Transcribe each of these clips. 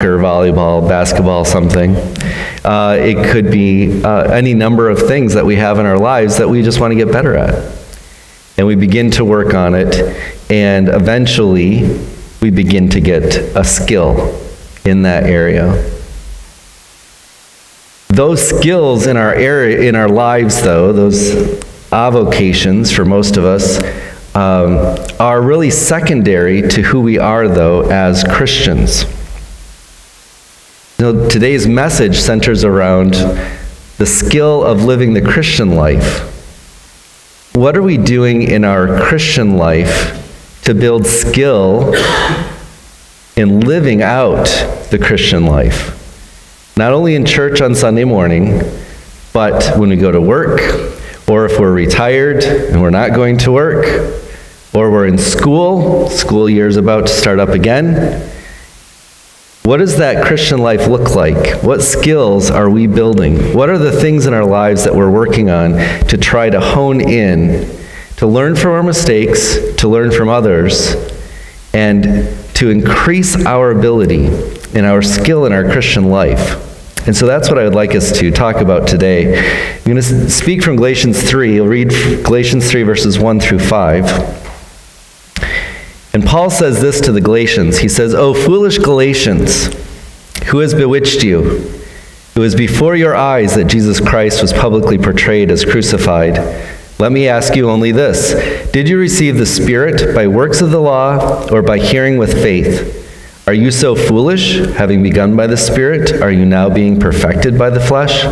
soccer, volleyball, basketball, something. Uh, it could be uh, any number of things that we have in our lives that we just want to get better at. And we begin to work on it, and eventually we begin to get a skill in that area. Those skills in our area, in our lives, though, those avocations for most of us, um, are really secondary to who we are, though, as Christians. Know, today's message centers around the skill of living the Christian life. What are we doing in our Christian life to build skill in living out the Christian life? Not only in church on Sunday morning, but when we go to work, or if we're retired and we're not going to work, or we're in school, school year is about to start up again. What does that Christian life look like? What skills are we building? What are the things in our lives that we're working on to try to hone in, to learn from our mistakes, to learn from others, and to increase our ability and our skill in our Christian life? And so that's what I would like us to talk about today. I'm going to speak from Galatians 3. You'll read Galatians 3, verses 1 through 5. And Paul says this to the Galatians. He says, O foolish Galatians, who has bewitched you? It was before your eyes that Jesus Christ was publicly portrayed as crucified. Let me ask you only this Did you receive the Spirit by works of the law or by hearing with faith? Are you so foolish, having begun by the Spirit? Are you now being perfected by the flesh?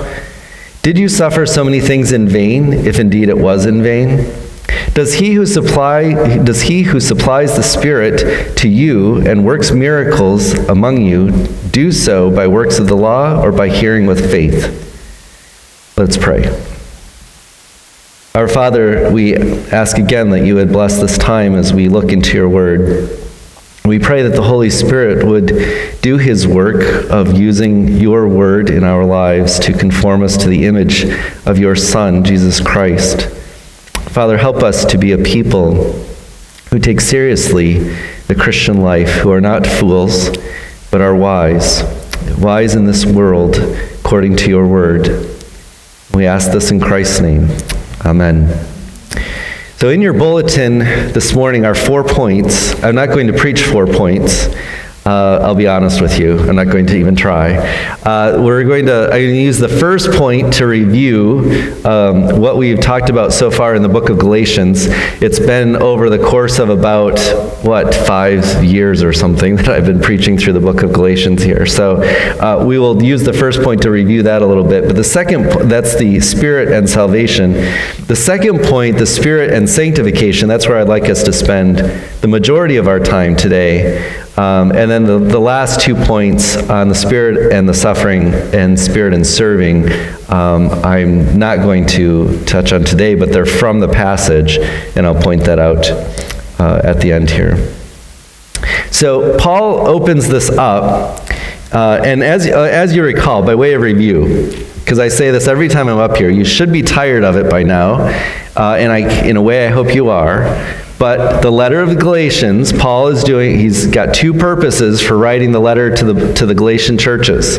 Did you suffer so many things in vain, if indeed it was in vain? Does he who supply does he who supplies the Spirit to you and works miracles among you do so by works of the law or by hearing with faith? Let's pray. Our Father, we ask again that you would bless this time as we look into your word. We pray that the Holy Spirit would do his work of using your word in our lives to conform us to the image of your Son, Jesus Christ. Father, help us to be a people who take seriously the Christian life, who are not fools, but are wise, wise in this world according to your word. We ask this in Christ's name. Amen. So, in your bulletin this morning are four points. I'm not going to preach four points. Uh, I'll be honest with you. I'm not going to even try. Uh, we're going to, I'm going to use the first point to review um, what we've talked about so far in the book of Galatians. It's been over the course of about, what, five years or something that I've been preaching through the book of Galatians here. So uh, we will use the first point to review that a little bit. But the second, that's the spirit and salvation. The second point, the spirit and sanctification, that's where I'd like us to spend the majority of our time today. Um, and then the, the last two points on the spirit and the suffering and spirit and serving, um, I'm not going to touch on today, but they're from the passage, and I'll point that out uh, at the end here. So Paul opens this up, uh, and as, uh, as you recall, by way of review, because I say this every time I'm up here, you should be tired of it by now, uh, and I, in a way I hope you are. But the letter of the Galatians, Paul is doing, he's got two purposes for writing the letter to the, to the Galatian churches.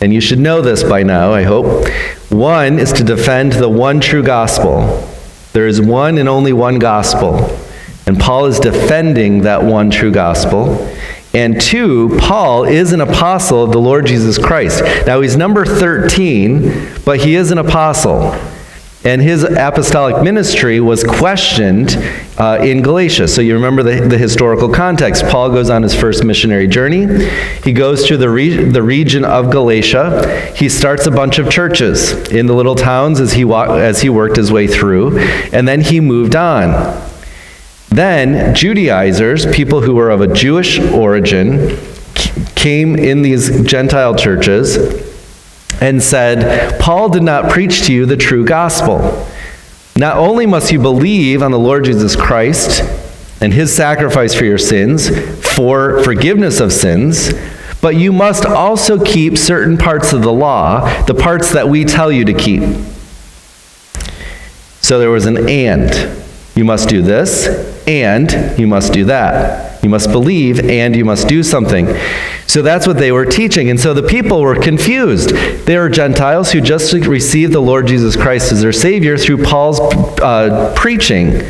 And you should know this by now, I hope. One is to defend the one true gospel. There is one and only one gospel. And Paul is defending that one true gospel. And two, Paul is an apostle of the Lord Jesus Christ. Now, he's number 13, but he is an apostle. And his apostolic ministry was questioned uh, in Galatia. So you remember the, the, historical context. Paul goes on his first missionary journey. He goes through the, re- the region of Galatia. He starts a bunch of churches in the little towns as he, as he worked his way through. And then he moved on. Then Judaizers, people who were of a Jewish origin, came in these Gentile churches and said, Paul did not preach to you the true gospel. Not only must you believe on the Lord Jesus Christ and his sacrifice for your sins, for forgiveness of sins, but you must also keep certain parts of the law, the parts that we tell you to keep. So there was an and. You must do this, and you must do that. You must believe and you must do something. So that's what they were teaching. And so the people were confused. They were Gentiles who just received the Lord Jesus Christ as their Savior through Paul's uh, preaching.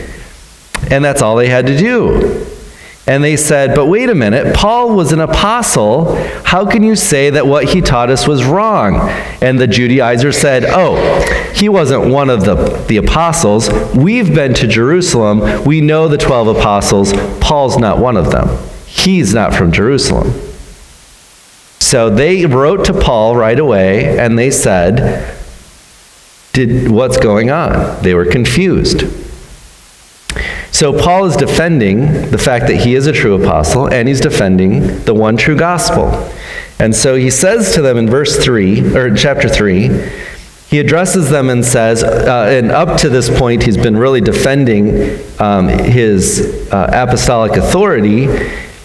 And that's all they had to do. And they said, But wait a minute, Paul was an apostle. How can you say that what he taught us was wrong? And the Judaizers said, Oh, he wasn't one of the, the apostles. We've been to Jerusalem. We know the 12 apostles. Paul's not one of them. He's not from Jerusalem. So they wrote to Paul right away and they said, Did, What's going on? They were confused. So Paul is defending the fact that he is a true apostle, and he's defending the one true gospel. And so he says to them in verse 3, or chapter 3, he addresses them and says, uh, and up to this point, he's been really defending um, his uh, apostolic authority.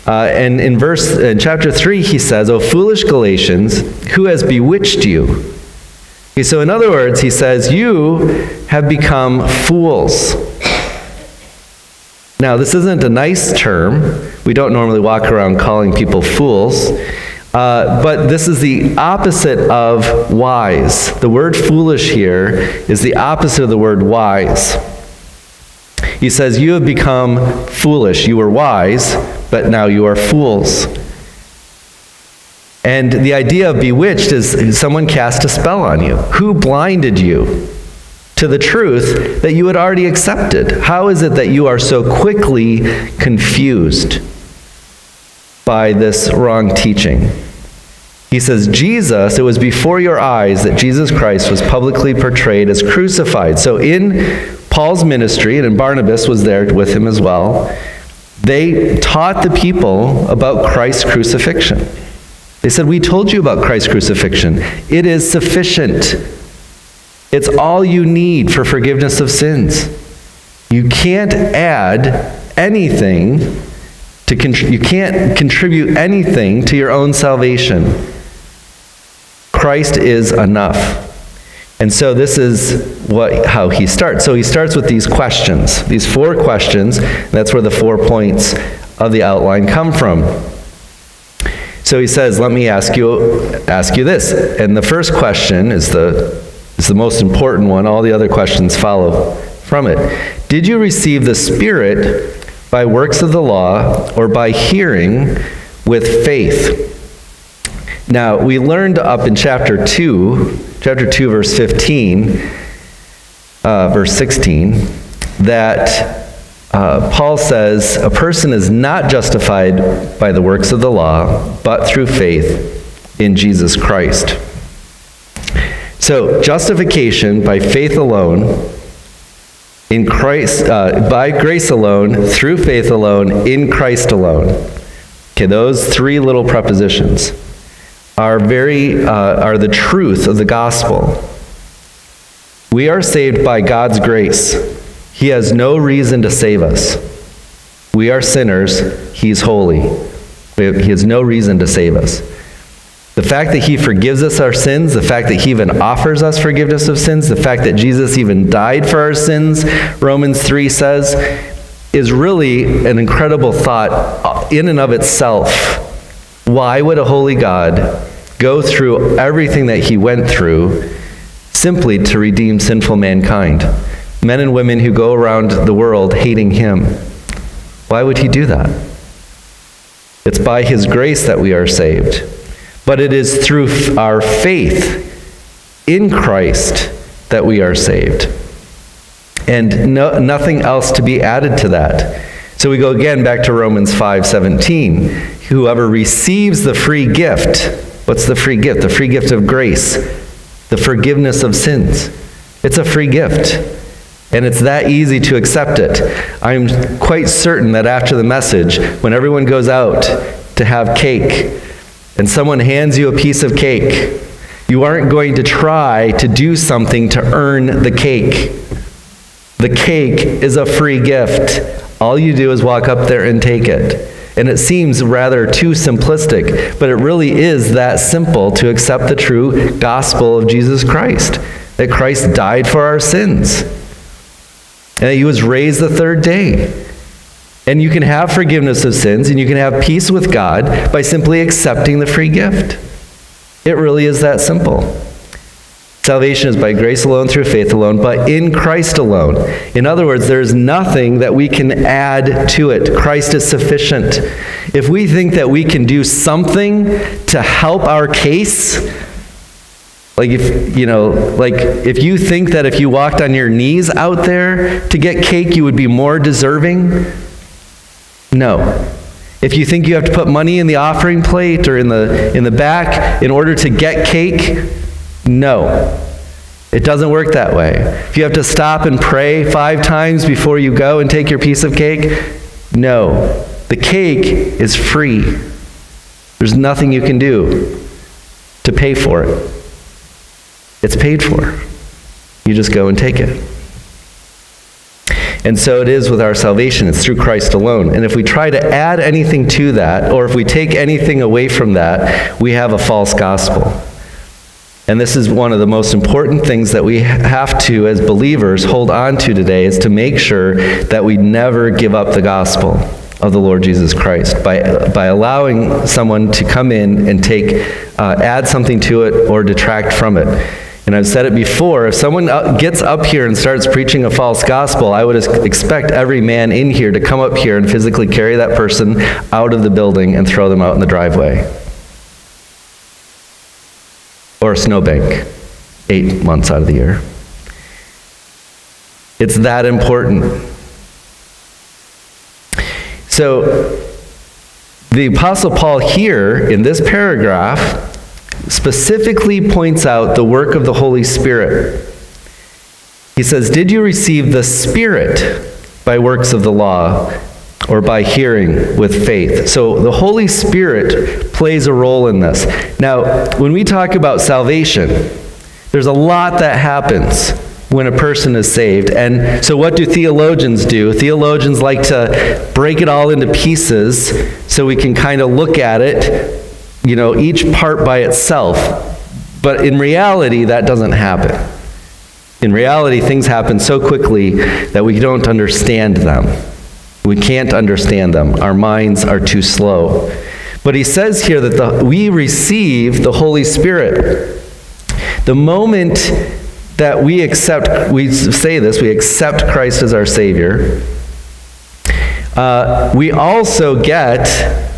Uh, and in verse, in chapter 3, he says, O foolish Galatians, who has bewitched you? Okay, so in other words, he says, You have become fools. Now, this isn't a nice term. We don't normally walk around calling people fools. Uh, but this is the opposite of wise. The word foolish here is the opposite of the word wise. He says, You have become foolish. You were wise, but now you are fools. And the idea of bewitched is someone cast a spell on you. Who blinded you? to the truth that you had already accepted? How is it that you are so quickly confused by this wrong teaching? He says, Jesus, it was before your eyes that Jesus Christ was publicly portrayed as crucified. So in Paul's ministry, and Barnabas was there with him as well, they taught the people about Christ's crucifixion. They said, We told you about Christ's crucifixion. It is sufficient. It's all you need for forgiveness of sins. You can't add anything to you can't contribute anything to your own salvation. Christ is enough. And so this is what how he starts. So he starts with these questions, these four questions. That's where the four points of the outline come from. So he says, "Let me ask you ask you this." And the first question is the it's the most important one. All the other questions follow from it. Did you receive the Spirit by works of the law or by hearing with faith? Now, we learned up in chapter 2, chapter 2, verse 15, uh, verse 16, that uh, Paul says a person is not justified by the works of the law, but through faith in Jesus Christ. So, justification by faith alone, in Christ, uh, by grace alone, through faith alone, in Christ alone. Okay, those three little prepositions are very uh, are the truth of the gospel. We are saved by God's grace. He has no reason to save us. We are sinners. He's holy. He has no reason to save us. The fact that he forgives us our sins, the fact that he even offers us forgiveness of sins, the fact that Jesus even died for our sins, Romans 3 says, is really an incredible thought in and of itself. Why would a holy God go through everything that he went through simply to redeem sinful mankind? Men and women who go around the world hating him. Why would he do that? It's by his grace that we are saved but it is through our faith in Christ that we are saved. And no, nothing else to be added to that. So we go again back to Romans 5:17. Whoever receives the free gift, what's the free gift? The free gift of grace, the forgiveness of sins. It's a free gift. And it's that easy to accept it. I'm quite certain that after the message, when everyone goes out to have cake, and someone hands you a piece of cake, you aren't going to try to do something to earn the cake. The cake is a free gift. All you do is walk up there and take it. And it seems rather too simplistic, but it really is that simple to accept the true gospel of Jesus Christ that Christ died for our sins, and that he was raised the third day, And you can have forgiveness of sins and you can have peace with God by simply accepting the free gift. It really is that simple. Salvation is by grace alone, through faith alone, but in Christ alone. In other words, there's nothing that we can add to it. Christ is sufficient. If we think that we can do something to help our case, like if, you know, like if you think that if you walked on your knees out there to get cake, you would be more deserving, no. If you think you have to put money in the offering plate or in the, in the back in order to get cake, no. It doesn't work that way. If you have to stop and pray five times before you go and take your piece of cake, no. The cake is free. There's nothing you can do to pay for it. It's paid for. You just go and take it. And so it is with our salvation. It's through Christ alone. And if we try to add anything to that, or if we take anything away from that, we have a false gospel. And this is one of the most important things that we have to, as believers, hold on to today is to make sure that we never give up the gospel of the Lord Jesus Christ by, by allowing someone to come in and take, uh, add something to it or detract from it. And I've said it before, if someone gets up here and starts preaching a false gospel, I would expect every man in here to come up here and physically carry that person out of the building and throw them out in the driveway. Or a snowbank, eight months out of the year. It's that important. So, the Apostle Paul here in this paragraph specifically points out the work of the Holy Spirit. He says, Did you receive the Spirit by works of the law or by hearing with faith? So the Holy Spirit plays a role in this. Now, when we talk about salvation, there's a lot that happens when a person is saved. And so, what do theologians do? Theologians like to break it all into pieces so we can kind of look at it you know, each part by itself. But in reality, that doesn't happen. In reality, things happen so quickly that we don't understand them. We can't understand them. Our minds are too slow. But he says here that the, we receive the Holy Spirit. The moment that we accept, we say this, we accept Christ as our Savior, uh, we also get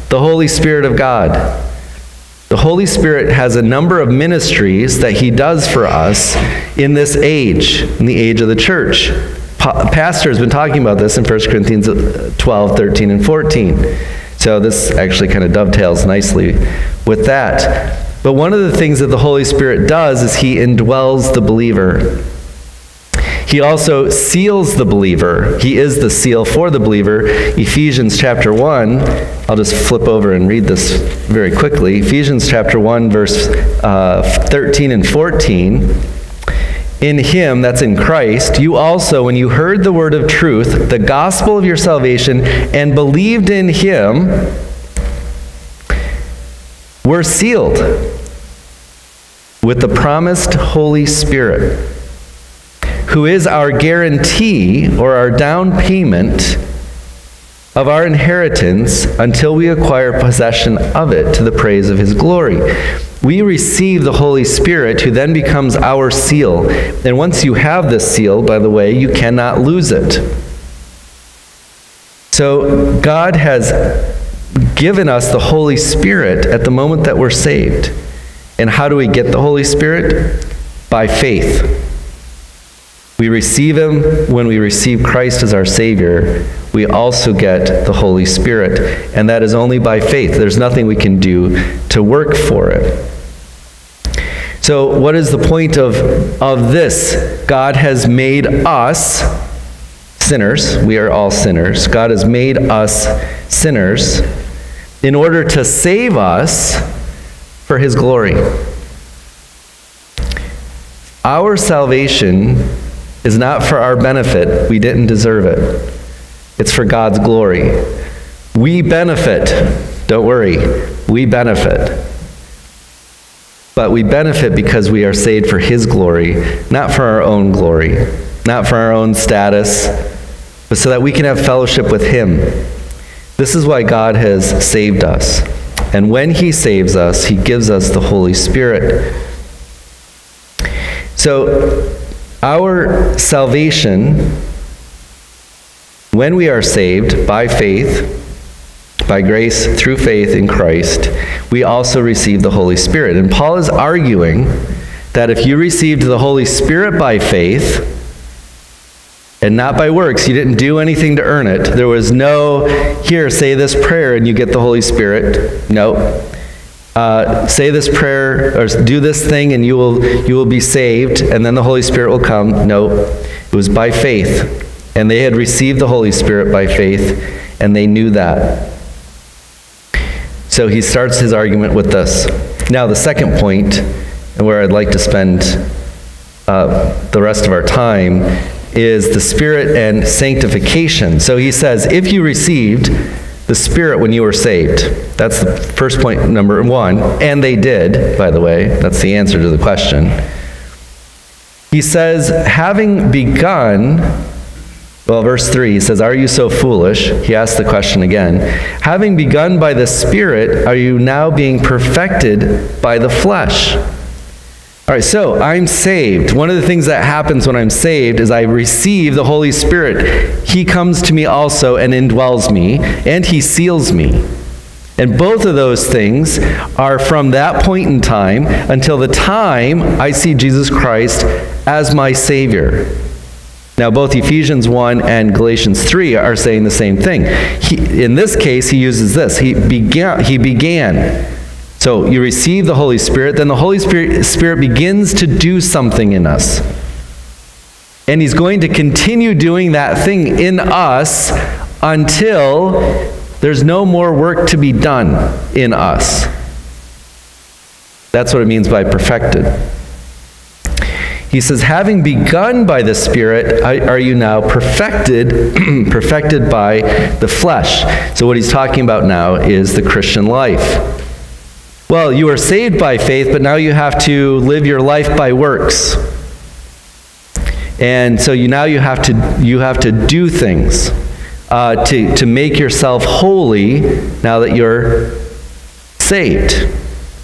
the Holy Spirit of God. The Holy Spirit has a number of ministries that he does for us in this age, in the age of the church. Pa- Pastor has been talking about this in 1 Corinthians 12, 13, and 14. So this actually kind of dovetails nicely with that. But one of the things that the Holy Spirit does is he indwells the believer. He also seals the believer. He is the seal for the believer. Ephesians chapter 1, I'll just flip over and read this very quickly. Ephesians chapter 1, verse uh, 13 and 14. In him, that's in Christ, you also, when you heard the word of truth, the gospel of your salvation, and believed in him, were sealed with the promised Holy Spirit who is our guarantee or our down payment of our inheritance until we acquire possession of it to the praise of his glory. We receive the Holy Spirit, who then becomes our seal. And once you have this seal, by the way, you cannot lose it. So God has given us the Holy Spirit at the moment that we're saved. And how do we get the Holy Spirit? By faith. We receive Him when we receive Christ as our Savior. We also get the Holy Spirit. And that is only by faith. There's nothing we can do to work for it. So, what is the point of, of this? God has made us sinners. We are all sinners. God has made us sinners in order to save us for His glory. Our salvation is not for our benefit. We didn't deserve it. It's for God's glory. We benefit. Don't worry. We benefit. But we benefit because we are saved for His glory, not for our own glory, not for our own status, but so that we can have fellowship with Him. This is why God has saved us. And when He saves us, He gives us the Holy Spirit. So, our salvation, when we are saved by faith, by grace through faith in Christ, we also receive the Holy Spirit. And Paul is arguing that if you received the Holy Spirit by faith, and not by works. You didn't do anything to earn it. There was no, here, say this prayer and you get the Holy Spirit. No. Uh, say this prayer or do this thing and you will, you will be saved and then the Holy Spirit will come. No. It was by faith. And they had received the Holy Spirit by faith and they knew that. So he starts his argument with this. Now, the second point, and where I'd like to spend uh, the rest of our time, is the Spirit and sanctification. So he says, if you received the Spirit when you were saved, that's the first point, number one, and they did, by the way, that's the answer to the question. He says, having begun well, verse 3 he says, Are you so foolish? He asks the question again. Having begun by the Spirit, are you now being perfected by the flesh? All right, so I'm saved. One of the things that happens when I'm saved is I receive the Holy Spirit. He comes to me also and indwells me, and He seals me. And both of those things are from that point in time until the time I see Jesus Christ as my Savior. Now, both Ephesians 1 and Galatians 3 are saying the same thing. He, in this case, he uses this. He began, he began. So you receive the Holy Spirit, then the Holy Spirit, Spirit begins to do something in us. And he's going to continue doing that thing in us until there's no more work to be done in us. That's what it means by perfected. He says, having begun by the Spirit, are you now perfected, perfected by the flesh? So what he's talking about now is the Christian life. Well, you are saved by faith, but now you have to live your life by works. And so you now you have to you have to do things uh, to to make yourself holy. Now that you're saved,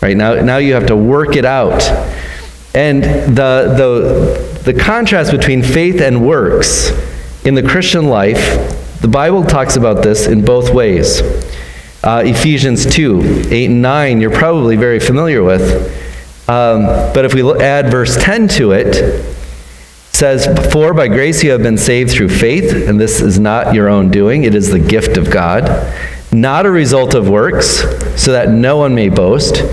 right now now you have to work it out. And the, the, the contrast between faith and works in the Christian life, the Bible talks about this in both ways. Uh, Ephesians 2, 8 and 9, you're probably very familiar with. Um, but if we add verse 10 to it, it says, For by grace you have been saved through faith, and this is not your own doing, it is the gift of God, not a result of works, so that no one may boast.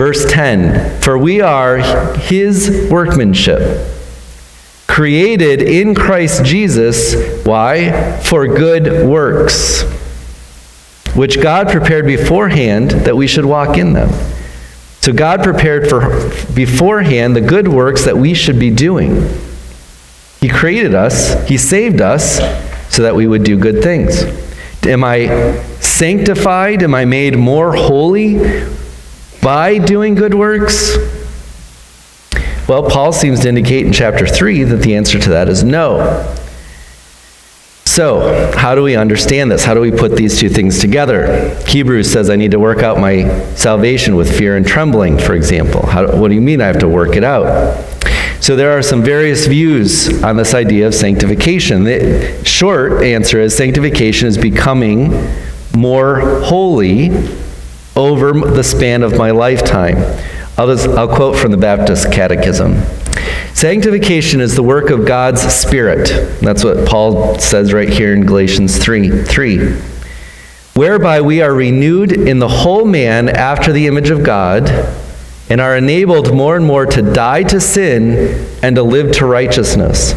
Verse 10 For we are his workmanship, created in Christ Jesus. Why? For good works, which God prepared beforehand that we should walk in them. So God prepared for beforehand the good works that we should be doing. He created us, He saved us so that we would do good things. Am I sanctified? Am I made more holy by doing good works? Well, Paul seems to indicate in chapter 3 that the answer to that is no. So, how do we understand this? How do we put these two things together? Hebrews says I need to work out my salvation with fear and trembling, for example. How, what do you mean I have to work it out? So, there are some various views on this idea of sanctification. The short answer is sanctification is becoming more holy over the span of my lifetime. I'll, just, I'll quote from the Baptist Catechism. Sanctification is the work of God's Spirit. That's what Paul says right here in Galatians 3 3. Whereby we are renewed in the whole man after the image of God, and are enabled more and more to die to sin and to live to righteousness.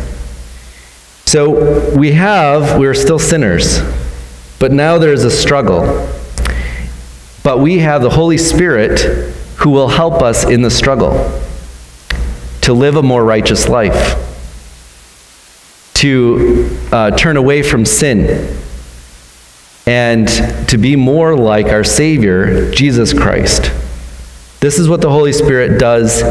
So we have, we're still sinners, but now there's a struggle. But we have the Holy Spirit who will help us in the struggle to live a more righteous life, to uh, turn away from sin, and to be more like our Savior, Jesus Christ. This is what the Holy Spirit does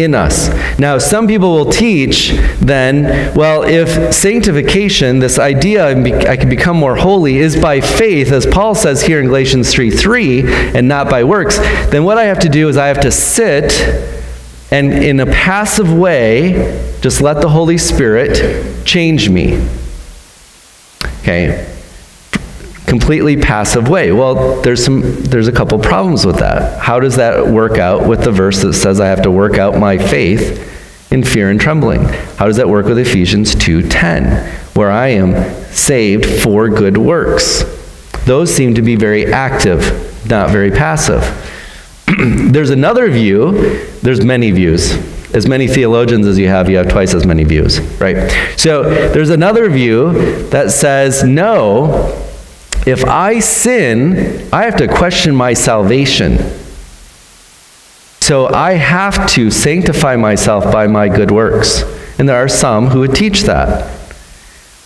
in us. Now, some people will teach then, well, if sanctification, this idea I can become more holy, is by faith, as Paul says here in Galatians 3 3, and not by works, then what I have to do is I have to sit and in a passive way, just let the Holy Spirit change me. Okay, completely passive way. Well, there's some there's a couple problems with that. How does that work out with the verse that says I have to work out my faith in fear and trembling? How does that work with Ephesians 2:10, where I am saved for good works? Those seem to be very active, not very passive. there's another view, there's many views. As many theologians as you have, you have twice as many views, right? So there's another view that says, no, if I sin, I have to question my salvation. So I have to sanctify myself by my good works. And there are some who would teach that.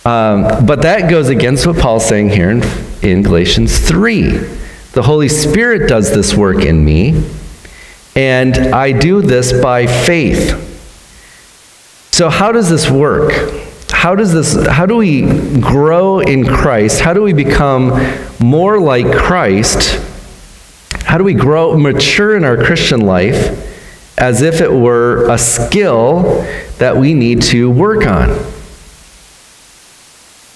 Um, but that goes against what Paul's saying here in, in Galatians 3. The Holy Spirit does this work in me, and I do this by faith. So, how does this work? How does this how do we grow in Christ? How do we become more like Christ? How do we grow mature in our Christian life as if it were a skill that we need to work on?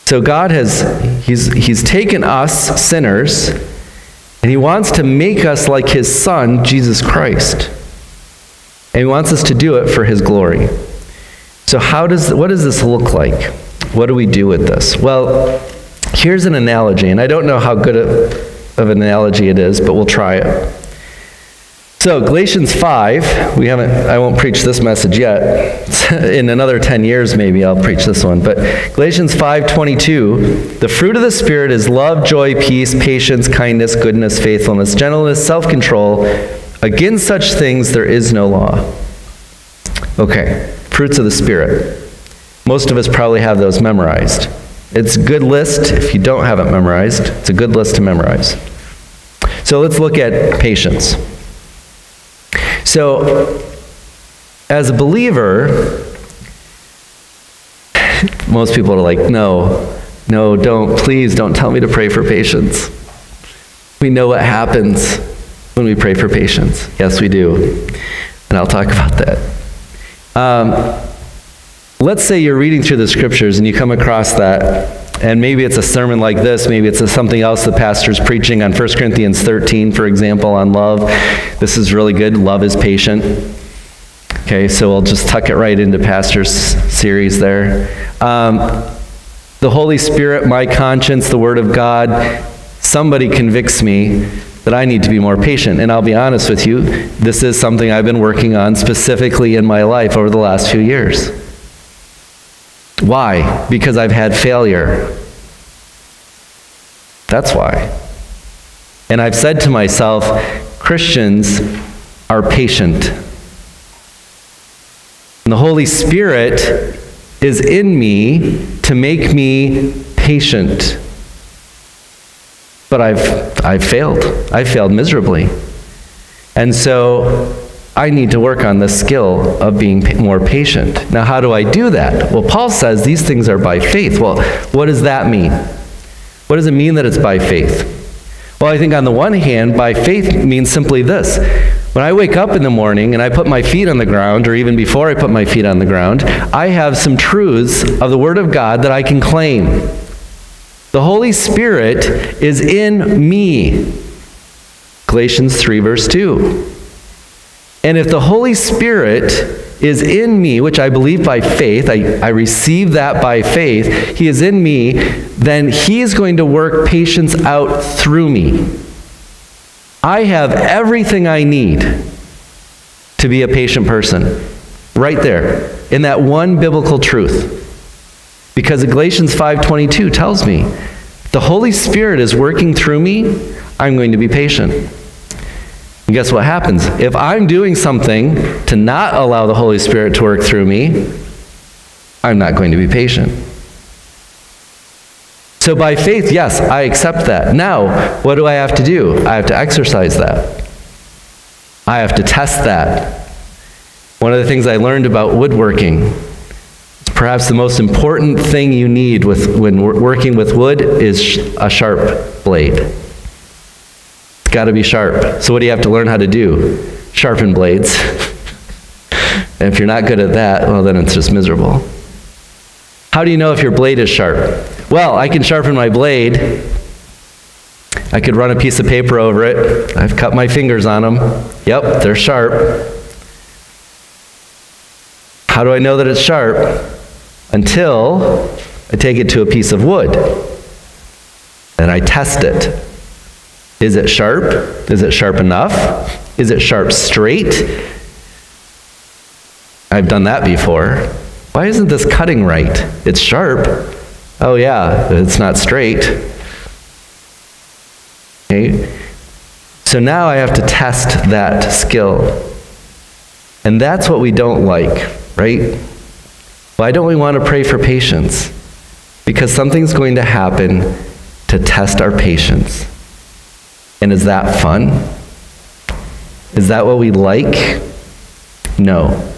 So God has he's he's taken us sinners and he wants to make us like his son Jesus Christ. And he wants us to do it for his glory. So how does what does this look like? What do we do with this? Well, here's an analogy, and I don't know how good of an analogy it is, but we'll try it. So Galatians 5, we haven't I won't preach this message yet. In another 10 years maybe I'll preach this one. But Galatians 5:22, the fruit of the spirit is love, joy, peace, patience, kindness, goodness, faithfulness, gentleness, self-control. Against such things there is no law. Okay. Fruits of the Spirit. Most of us probably have those memorized. It's a good list if you don't have it memorized. It's a good list to memorize. So let's look at patience. So, as a believer, most people are like, no, no, don't, please don't tell me to pray for patience. We know what happens when we pray for patience. Yes, we do. And I'll talk about that. Um, let's say you're reading through the scriptures and you come across that, and maybe it's a sermon like this, maybe it's something else the pastor's preaching on 1 Corinthians 13, for example, on love. This is really good. Love is patient. Okay, so we'll just tuck it right into pastor's series there. Um, the Holy Spirit, my conscience, the Word of God, somebody convicts me that I need to be more patient. And I'll be honest with you, this is something I've been working on specifically in my life over the last few years. Why? Because I've had failure. That's why. And I've said to myself, Christians are patient. And the Holy Spirit is in me to make me patient. But I've, I've failed. I failed miserably. And so I need to work on the skill of being more patient. Now, how do I do that? Well, Paul says these things are by faith. Well, what does that mean? What does it mean that it's by faith? Well, I think on the one hand, by faith means simply this. When I wake up in the morning and I put my feet on the ground, or even before I put my feet on the ground, I have some truths of the Word of God that I can claim. The Holy Spirit is in me. Galatians 3, verse 2. And if the Holy Spirit is in me, which I believe by faith, I, I receive that by faith, He is in me, then He is going to work patience out through me. I have everything I need to be a patient person. Right there, in that one biblical truth. Because Galatians 5:22 tells me, the Holy Spirit is working through me, I'm going to be patient. And guess what happens? If I'm doing something to not allow the Holy Spirit to work through me, I'm not going to be patient. So by faith, yes, I accept that. Now, what do I have to do? I have to exercise that. I have to test that. One of the things I learned about woodworking, perhaps the most important thing you need with, when working with wood is a sharp blade. It's got to be sharp. So what do you have to learn how to do? Sharpen blades. and if you're not good at that, well, then it's just miserable. How do you know if your blade is sharp? Well, I can sharpen my blade. I could run a piece of paper over it. I've cut my fingers on them. Yep, they're sharp. How do I know that it's sharp? Until I take it to a piece of wood and I test it. Is it sharp? Is it sharp enough? Is it sharp straight? I've done that before. Why isn't this cutting right? It's sharp. Oh, yeah, it's not straight. Okay? So now I have to test that skill. And that's what we don't like, right? Why don't we want to pray for patience? Because something's going to happen to test our patience. And is that fun? Is that what we like? No.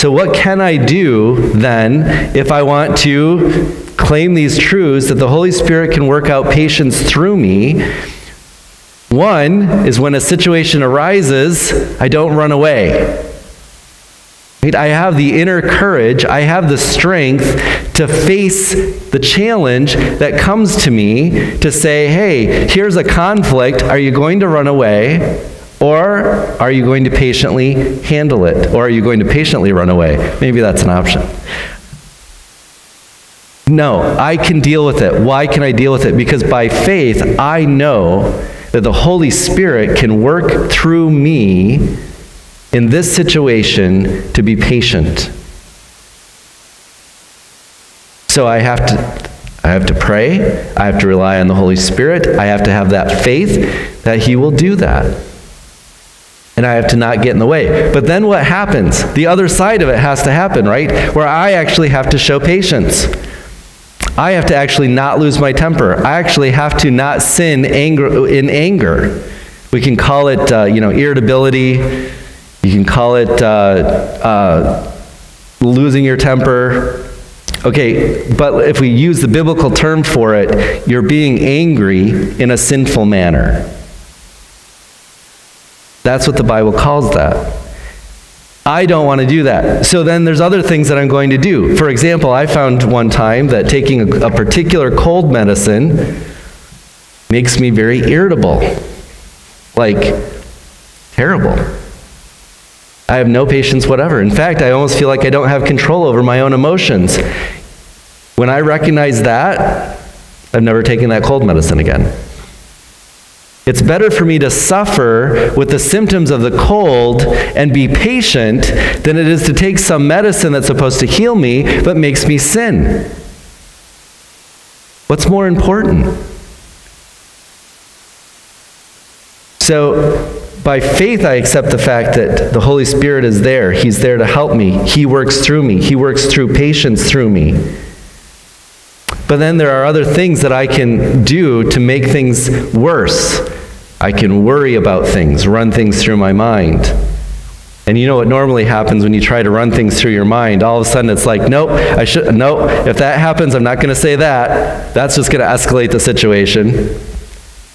So, what can I do then if I want to claim these truths that the Holy Spirit can work out patience through me? One is when a situation arises, I don't run away. I have the inner courage, I have the strength to face the challenge that comes to me to say, hey, here's a conflict. Are you going to run away? Or are you going to patiently handle it? Or are you going to patiently run away? Maybe that's an option. No, I can deal with it. Why can I deal with it? Because by faith, I know that the Holy Spirit can work through me in this situation to be patient. So I have to I have to pray, I have to rely on the Holy Spirit, I have to have that faith that he will do that and I have to not get in the way. But then what happens? The other side of it has to happen, right? Where I actually have to show patience. I have to actually not lose my temper. I actually have to not sin anger, in anger. We can call it, uh, you know, irritability. You can call it uh, uh, losing your temper. Okay, but if we use the biblical term for it, you're being angry in a sinful manner. That's what the Bible calls that. I don't want to do that. So then there's other things that I'm going to do. For example, I found one time that taking a, a particular cold medicine makes me very irritable. Like, terrible. I have no patience whatever. In fact, I almost feel like I don't have control over my own emotions. When I recognize that, I've never taken that cold medicine again. It's better for me to suffer with the symptoms of the cold and be patient than it is to take some medicine that's supposed to heal me but makes me sin. What's more important? So, by faith, I accept the fact that the Holy Spirit is there. He's there to help me. He works through me. He works through patience through me. But then there are other things that I can do to make things worse. I can worry about things, run things through my mind. And you know what normally happens when you try to run things through your mind? All of a sudden it's like, nope, I should, nope, if that happens, I'm not going to say that. That's just going to escalate the situation.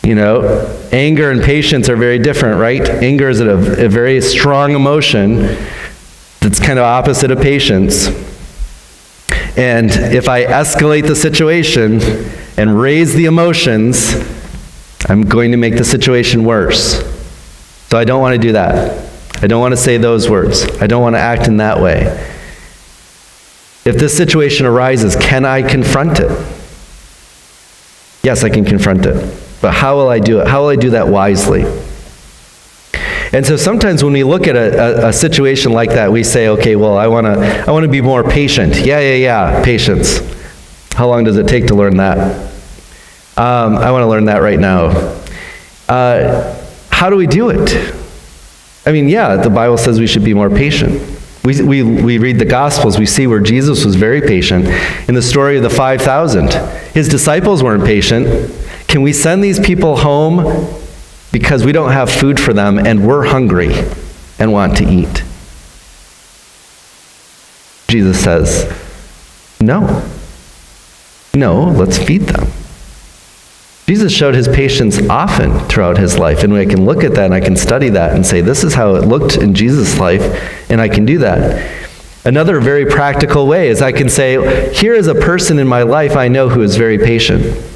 You know, anger and patience are very different, right? Anger is a, a very strong emotion that's kind of opposite of patience. And if I escalate the situation and raise the emotions, I'm going to make the situation worse. So I don't want to do that. I don't want to say those words. I don't want to act in that way. If this situation arises, can I confront it? Yes, I can confront it. But how will I do it? How will I do that wisely? And so sometimes when we look at a, a, a situation like that, we say, okay, well, I want to I wanna be more patient. Yeah, yeah, yeah, patience. How long does it take to learn that? Um, I want to learn that right now. Uh, how do we do it? I mean, yeah, the Bible says we should be more patient. We, we, we read the Gospels, we see where Jesus was very patient. In the story of the 5,000, his disciples weren't patient. Can we send these people home because we don't have food for them and we're hungry and want to eat. Jesus says, no. No, let's feed them. Jesus showed his patience often throughout his life, and I can look at that and I can study that and say, this is how it looked in Jesus' life, and I can do that. Another very practical way is I can say, here is a person in my life I know who is very patient.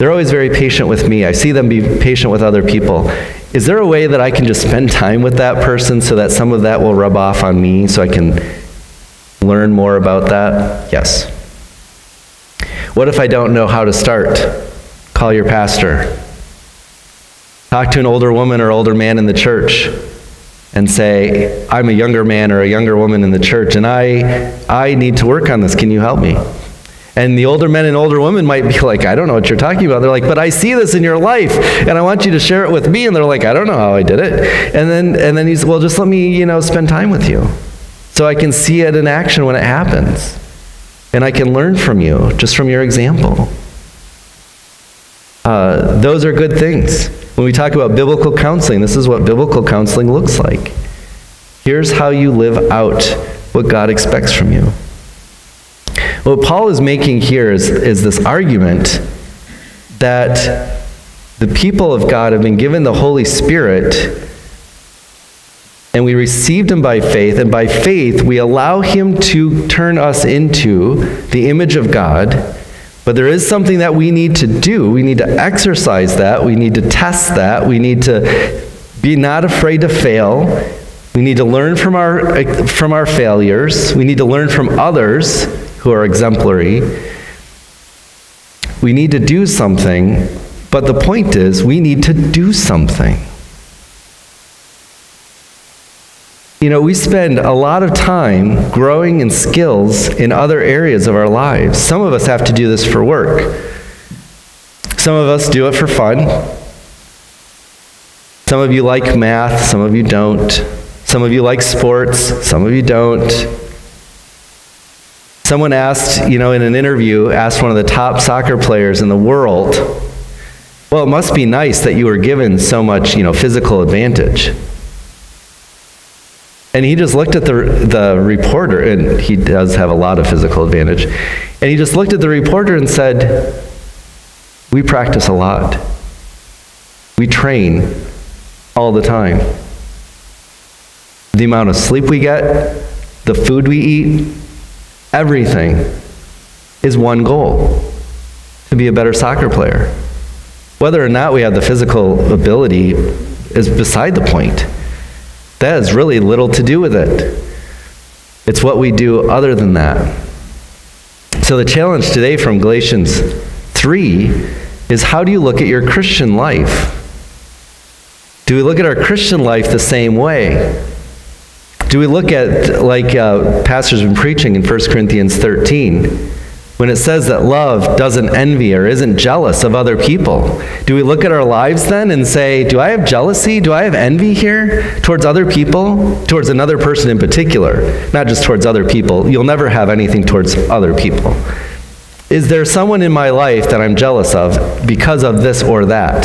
They're always very patient with me. I see them be patient with other people. Is there a way that I can just spend time with that person so that some of that will rub off on me so I can learn more about that? Yes. What if I don't know how to start? Call your pastor. Talk to an older woman or older man in the church and say, I'm a younger man or a younger woman in the church and I, I need to work on this. Can you help me? And the older men and older women might be like, I don't know what you're talking about. They're like, but I see this in your life, and I want you to share it with me. And they're like, I don't know how I did it. And then, and then he's, well, just let me, you know, spend time with you, so I can see it in action when it happens, and I can learn from you just from your example. Uh, those are good things. When we talk about biblical counseling, this is what biblical counseling looks like. Here's how you live out what God expects from you. What Paul is making here is, is this argument that the people of God have been given the Holy Spirit and we received him by faith, and by faith we allow him to turn us into the image of God. But there is something that we need to do. We need to exercise that. We need to test that. We need to be not afraid to fail. We need to learn from our, from our failures. We need to learn from others who are exemplary. We need to do something, but the point is, we need to do something. You know, we spend a lot of time growing in skills in other areas of our lives. Some of us have to do this for work. Some of us do it for fun. Some of you like math, some of you don't. Some of you like sports, some of you don't. Someone asked, you know, in an interview, asked one of the top soccer players in the world, well, it must be nice that you were given so much, you know, physical advantage. And he just looked at the, the reporter, and he does have a lot of physical advantage. And he just looked at the reporter and said, We practice a lot. We train all the time. The amount of sleep we get, the food we eat, everything is one goal to be a better soccer player. Whether or not we have the physical ability is beside the point. That has really little to do with it. It's what we do other than that. So, the challenge today from Galatians 3 is how do you look at your Christian life? Do we look at our Christian life the same way? Do we look at, like uh, Pastor's been preaching in 1 Corinthians 13, when it says that love doesn't envy or isn't jealous of other people? Do we look at our lives then and say, do I have jealousy? Do I have envy here towards other people? Towards another person in particular, not just towards other people. You'll never have anything towards other people. Is there someone in my life that I'm jealous of because of this or that?